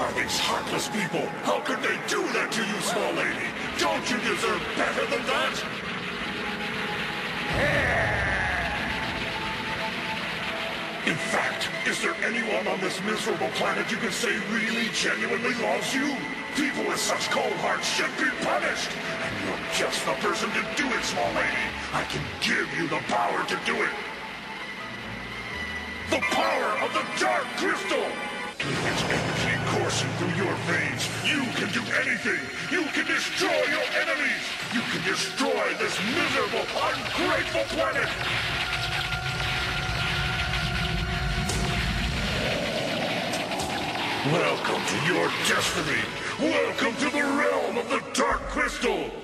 are these heartless people? How could they do that to you, small lady? Don't you deserve better than that? In fact, is there anyone on this miserable planet you can say really genuinely loves you? People with such cold hearts should be punished! And you're just the person to do it, small lady! I can give you the power to do it! The power of the Dark Crystal! You can do anything! You can destroy your enemies! You can destroy this miserable, ungrateful planet! Welcome to your destiny! Welcome to the realm of the Dark Crystal!